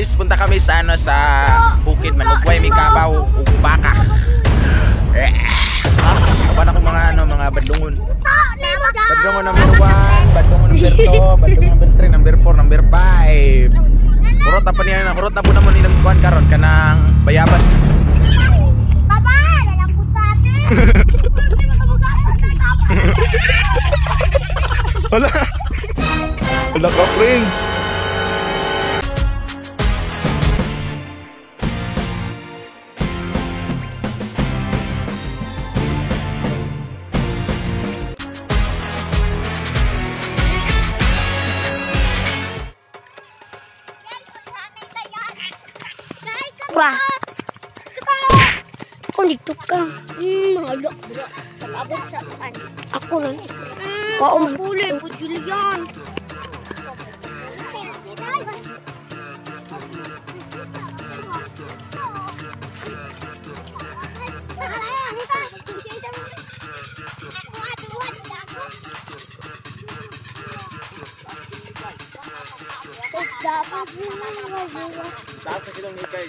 guys, punta kami sa ano sa Bukid Manugway, Mikabaw, ug Baka. Eh. Kapan ako mga ano, mga badlungon. Badlungon number 1, badlungon number 2, badlungon number 3, number 4, number 5. Kurot na pa niya na, kurot na po naman ilang kuan karon kanang bayabas. Papa, dalam putate. Wala. Wala ka friends. ditukang. Hmm, ada. Aku sa kan. Ako lang. Hmm, Kaum. Kulay po Julian. Dapat mo na Dapat silong ikay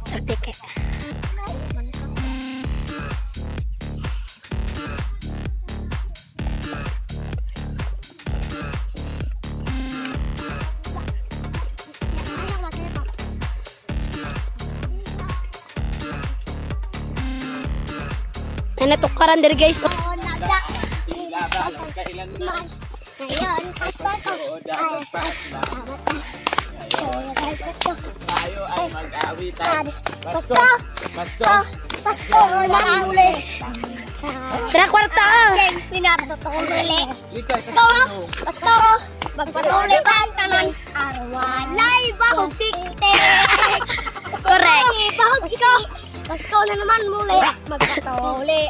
Ay, natukaran diri guys. Laba, kailan na. Ngayon, pa. Tayo ay mag-awitan. Pasko! Pasko! Pasko na muli. Tara, kwarta. Pinatutuli. Likas Pasko! Pasko! Magpatuloy ka tanan. Arwalay bahog tiktik. Correct. Bahog Pasko! Pasko na naman muli. Magpatuloy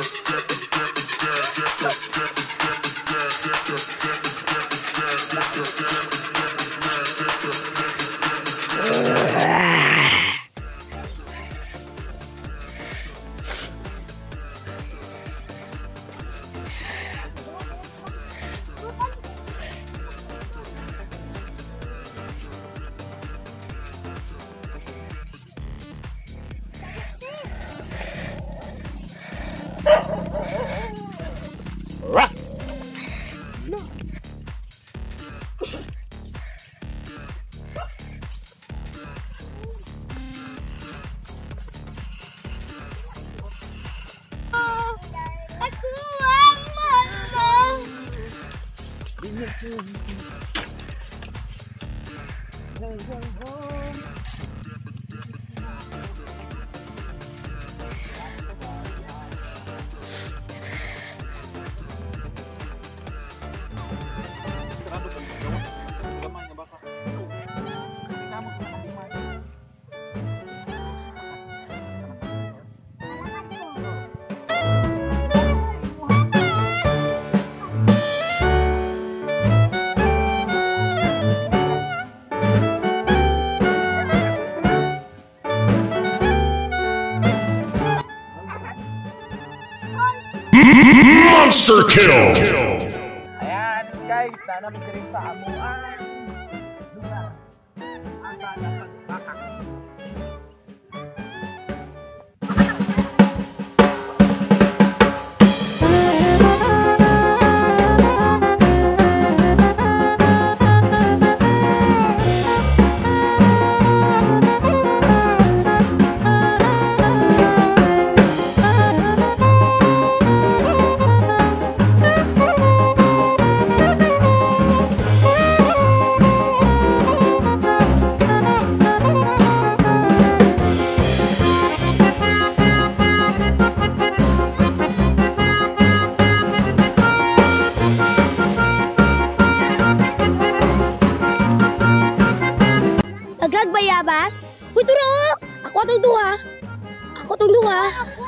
Shit. Bring it to me. Monster kill! Ayan guys, sana magdiring sa amuan. Gagbayabas? Ya, Huy, turok! Ako atong duha. Ako atong duha. Ako.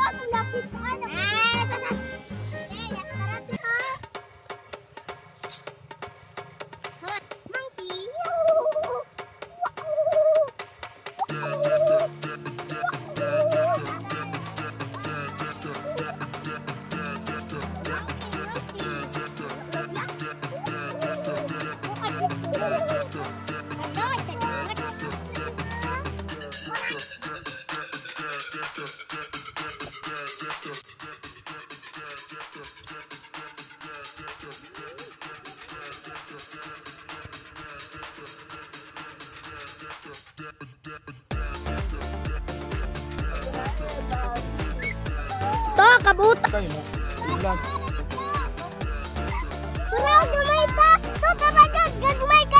Kabuta. Kayo mo. Ilag. Surang gamay pa. To talaga gagmay kayo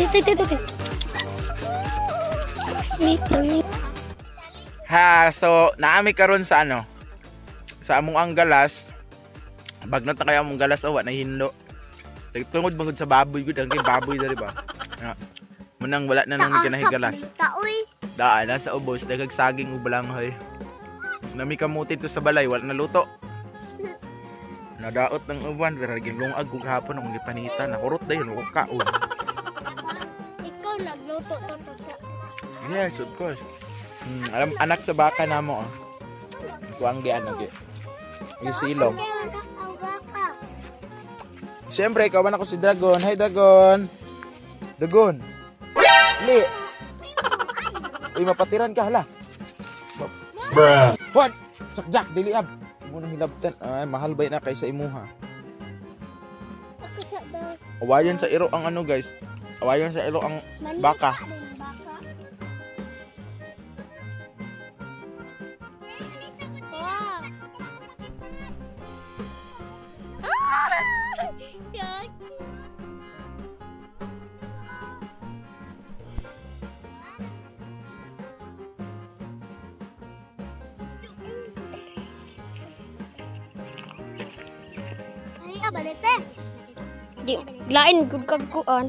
Dito, dito. Dito, dito. Ha, so naami karon sa ano? Sa among ang galas. Bagnot na kaya among galas oh, wa na hinlo. Tungod bangod sa baboy gud ang baboy diri ba. Ya. Munang wala na nang kinahigalas. Taoy. Daan na sa ubos dagag saging ug balanghoy. Nami kamuti to sa balay wala na luto. Nadaot ng uban pero gin lungag ug hapon ang gipanita nakurot dayon ug kaon. Ikaw nagluto to to sa. Yes, of course. Hmm, alam anak sa baka namo oh. Kuang di ano gi. Yung silong. Baka. Siyempre, ikaw man ako si Dragon. Hi, Dragon. Dragon. Li. Uy, mapatiran ka, hala. Bruh. What? Sakjak, dili ab. Mo nang hilabtan. Ay, mahal ba na kay sa imuha? Awayan sa iro ang ano, guys. Awayan sa iro ang Baka. Ah! Di, lain gud kag kuan.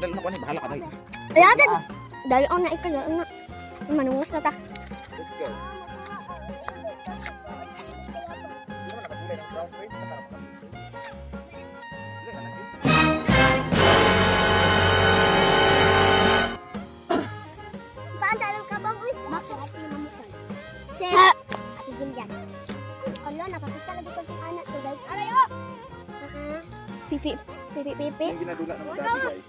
padala na ko ni bahala ka ya, dai. Ayagan. Ah. Dali on na ikaw na. Manungos na ta. Kalau anak. Ayo. Pipi. Pipi pipi. Yung ginadula ng dati, guys.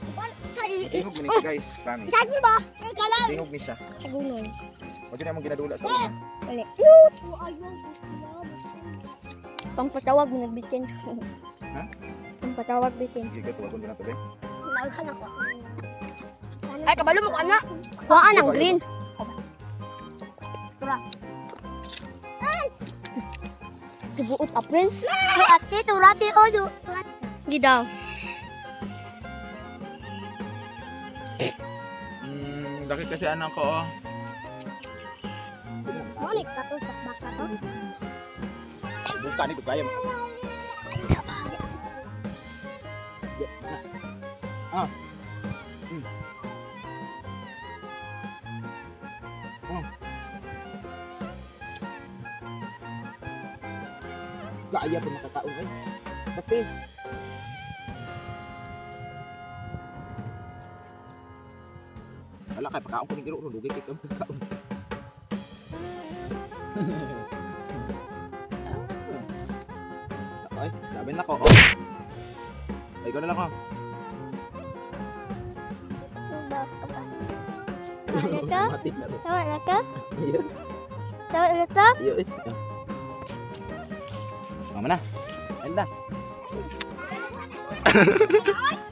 Tingog ni siya, guys. Promise. Sabi ba? Ikaw lang. Tingog ni siya. Sagunon. Huwag yun namang ginadula sa una. Uli. Ayun. Pampatawag mo nagbitin. Ha? Pampatawag bitin. Sige, tuwagon ko na to, be. Nalkan ako. Ay, kabalo mo ka na. Kuhaan ang green. Dibuot April. Ay, ate, turati o. du- daki kasi anak ko, oh. Monik ka to sa baka to. Buka nito kaya. Ah. Hmm. Oh. Gaya pa nakakaon ay. Kasi kakak kakak aku mikir udah gede kakak kakak Ôi, đã bên lắc rồi Đấy có đây lắc không? Sao lại là cấp? Sao lại là cấp? Sao lại là cấp? Ngồi mà nè Đến đây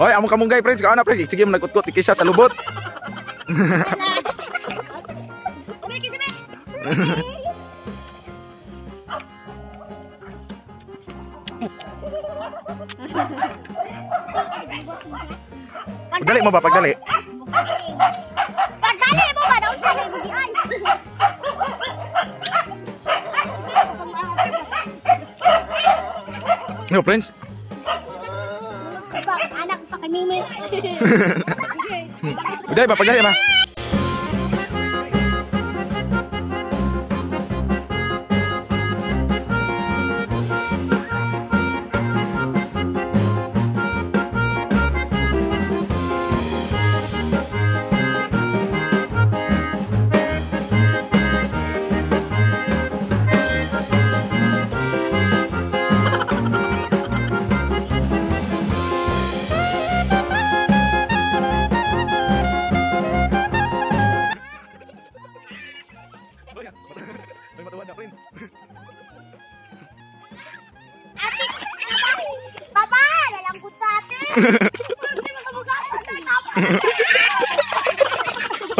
Hoy, amo kamong gay, friends. Kaana, friends. Sige, nagkutkot ikisa sa lubot. Pagdali mo ba? Pagdali Yo, friends. Anak pa kami may. Pagdali ba? Pagdali ba?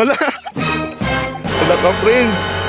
Wala. Wala ka, friends.